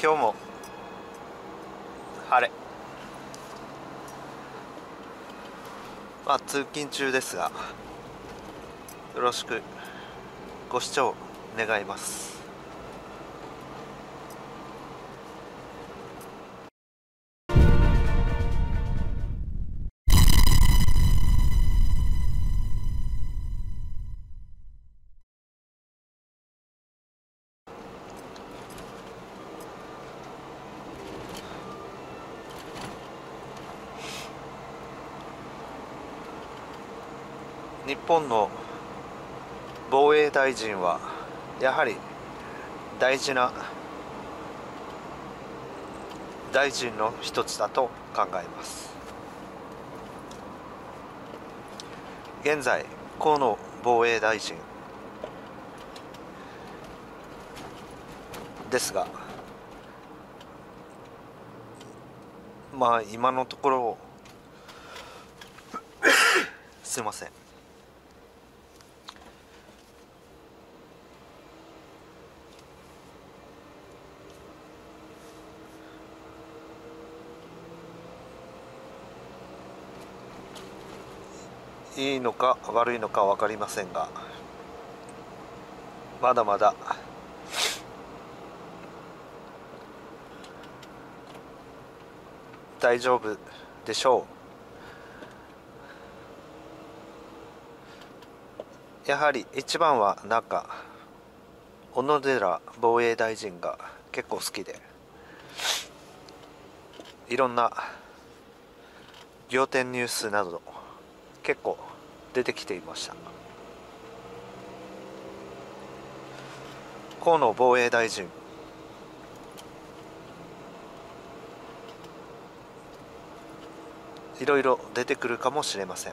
今日も晴れ。まあ通勤中ですがよろしくご視聴願います。日本の防衛大臣はやはり大事な大臣の一つだと考えます。現在河野防衛大臣ですがまあ今のところすいません。いいのか悪いのか分かりませんがまだまだ。大丈夫でしょう。やはり一番はなんか小野寺防衛大臣が結構好きでいろんな仰天ニュースなど結構出てきていました。河野防衛大臣。いろいろ出てくるかもしれません。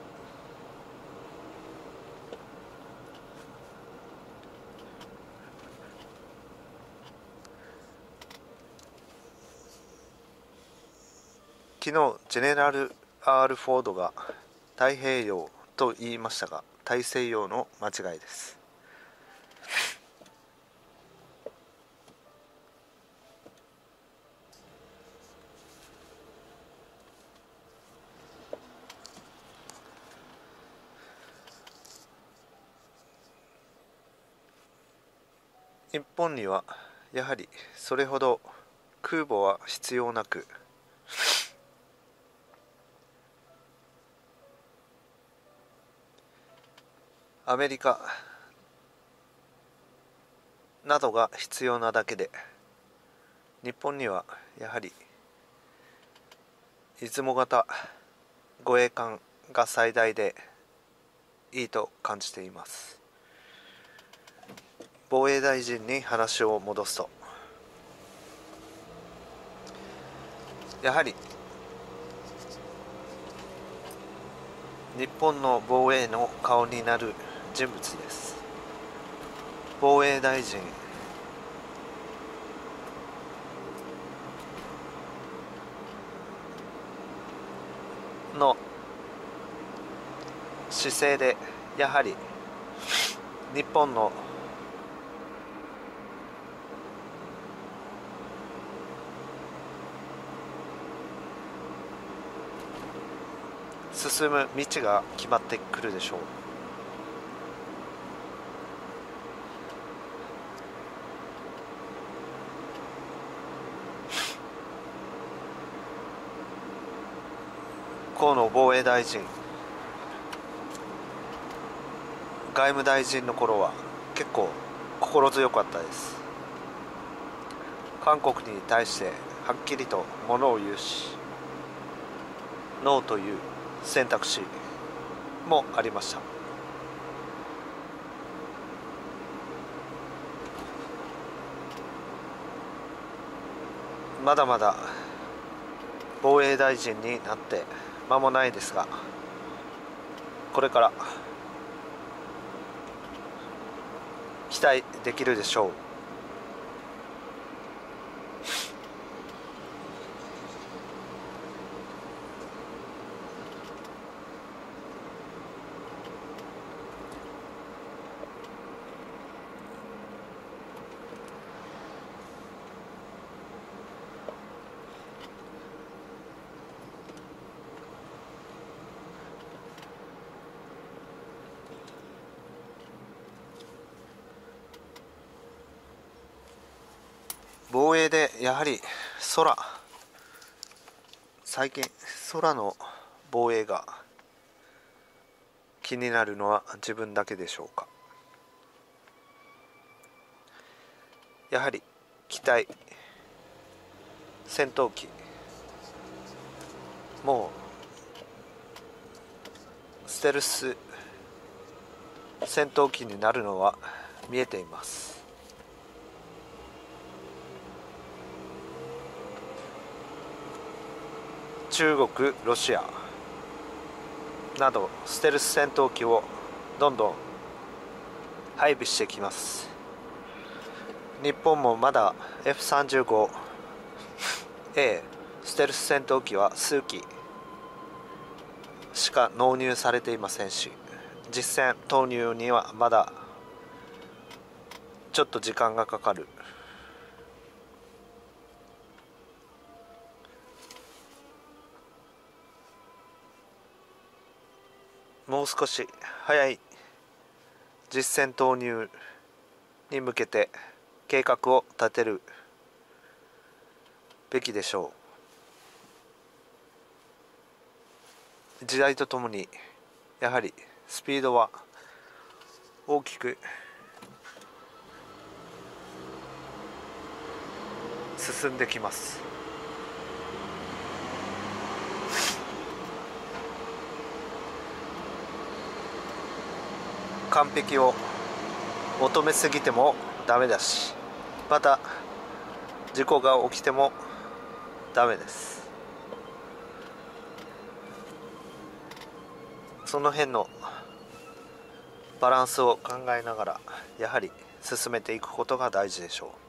昨日ジェネラル・ R・ フォードが太平洋と言いましたが大西洋の間違いです。日本にはやはりそれほど空母は必要なくアメリカなどが必要なだけで日本にはやはり出雲型護衛艦が最大でいいと感じています。防衛大臣に話を戻すとやはり日本の防衛の顔になる人物です。防衛大臣。の。姿勢でやはり日本の。進む道が決まってくるでしょう。河野防衛大臣。外務大臣の頃は結構心強かったです。韓国に対してはっきりとものを言うしノーという選択肢もありました。まだまだ防衛大臣になって間もないですがこれから期待できるでしょう。防衛でやはり空最近空の防衛が気になるのは自分だけでしょうか？やはり機体戦闘機もうステルス戦闘機になるのは見えています。中国ロシアなどステルス戦闘機をどんどん配備してきます。日本もまだ F35A ステルス戦闘機は数機しか納入されていませんし実戦投入にはまだちょっと時間がかかる。もう少し早い実戦投入に向けて計画を立てるべきでしょう時代とともにやはりスピードは大きく進んできます完璧を求めすぎてもダメだしまた事故が起きてもダメです。その辺のバランスを考えながらやはり進めていくことが大事でしょう。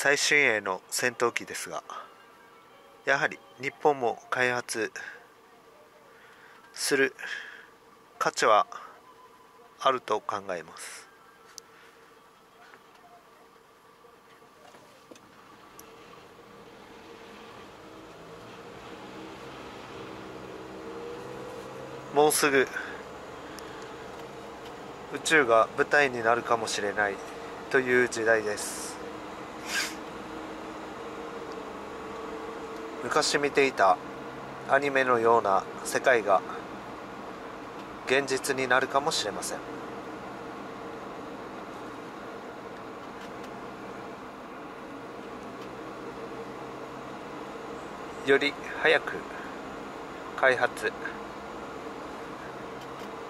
最新鋭の戦闘機ですがやはり日本も開発する価値はあると考えます。もうすぐ宇宙が舞台になるかもしれないという時代です。昔見ていたアニメのような世界が現実になるかもしれません。より早く開発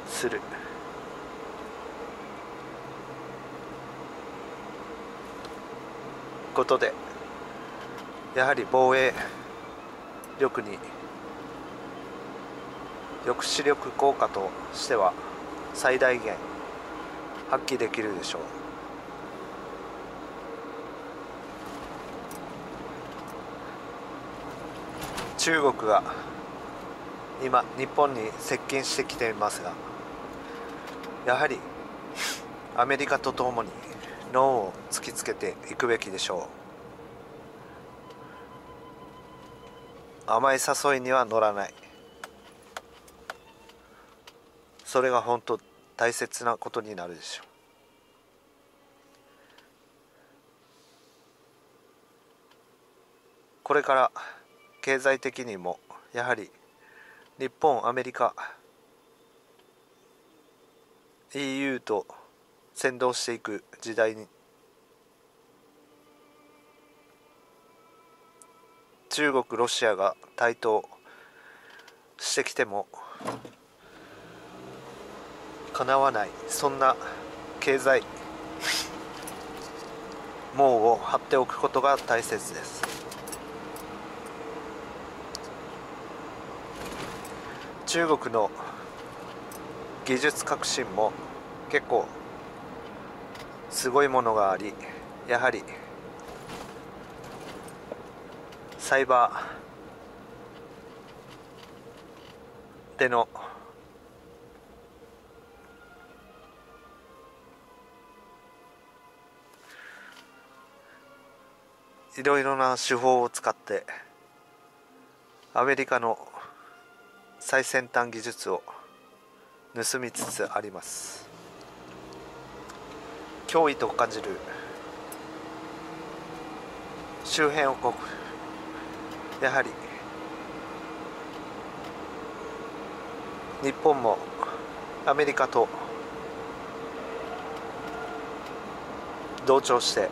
する。ことでやはり防衛力に抑止力効果としては最大限発揮できるでしょう。中国が今日本に接近してきていますがやはりアメリカとともにノーを突きつけていくべきでしょう。甘い誘いには乗らない。それが本当大切なことになるでしょう。これから経済的にもやはり日本アメリカ EU と先導していく時代に中国ロシアが台頭してきてもかなわないそんな経済網を張っておくことが大切です。中国の技術革新も結構すごいものがありやはりサイバーでのいろいろな手法を使ってアメリカの最先端技術を盗みつつあります。脅威と感じる周辺王国やはり日本もアメリカと同調して